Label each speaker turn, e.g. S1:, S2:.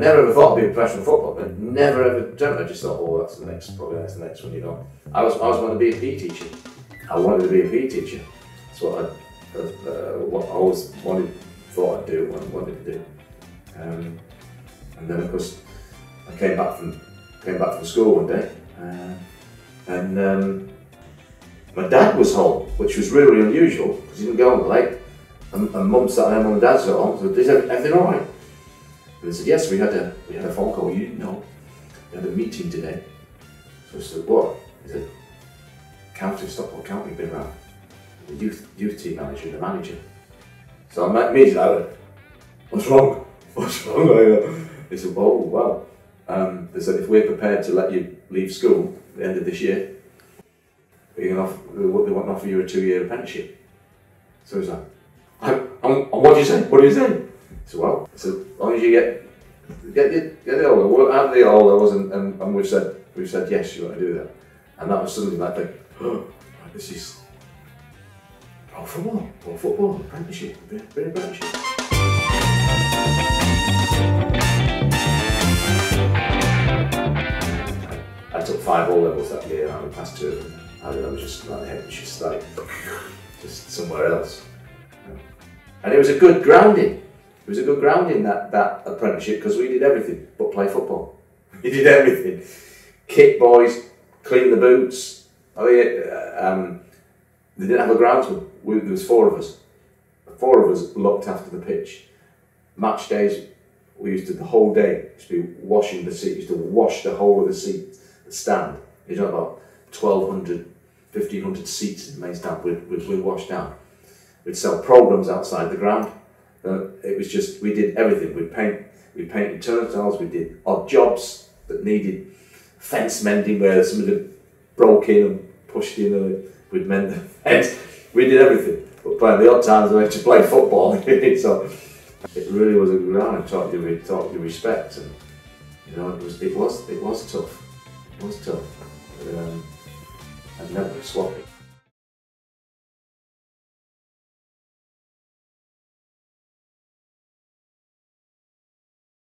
S1: never ever thought of being a professional footballer. I never ever dreamt. I just thought, oh, that's the next, probably that's the next one, you know. I was, I was wanting to be a PE teacher. I wanted to be a PE teacher. That's what I, uh, what I always wanted, thought I'd do, what I wanted to do. Um, and then of course, I came back from, came back from school one day, uh, and um, my dad was home, which was really unusual because he didn't go home late. And, and mum sat there, mum and dad's home. So is everything all right? And they said, yes, we had a we had a phone call. You didn't know. We had a meeting today. So I said, what? He said, county, Stockport County been around. The youth youth team manager, the manager. So I met me, I went, what's wrong? What's wrong? They said, oh wow. Um, they said if we're prepared to let you leave school at the end of this year, they want to offer you a two-year apprenticeship. So he's like, I'm, I'm, what do you say? What do you say? So well, I said, as long as you get get the get the older, well, and the older was, and, and, and we've said we've said yes, you want to do that, and that was something like, like oh, this is pro football, pro football, apprenticeship, bit, apprenticeship. I took five O levels that year, and I passed two of them. I was just my head just like just somewhere else. And it was a good grounding. It was a good grounding that that apprenticeship because we did everything but play football. We did everything. Kick boys, clean the boots. I mean, um, they didn't have a groundsman. We, there was four of us. Four of us looked after the pitch. Match days, we used to the whole day used to be washing the seat. Used to wash the whole of the seat, the stand. You know about 1,200, 1,500 seats in the main stand. We'd, we'd, we'd wash down. We'd sell programs outside the ground. Uh, it was just we did everything. We'd paint, we painted turnstiles. We did odd jobs that needed fence mending where somebody broke in and pushed in, and we'd mend the fence. We did everything. But playing the odd times we had to play football. so it really was a ground. I taught you, taught you respect, and you know it was it was it was tough. It was tough. Um, I'd never swap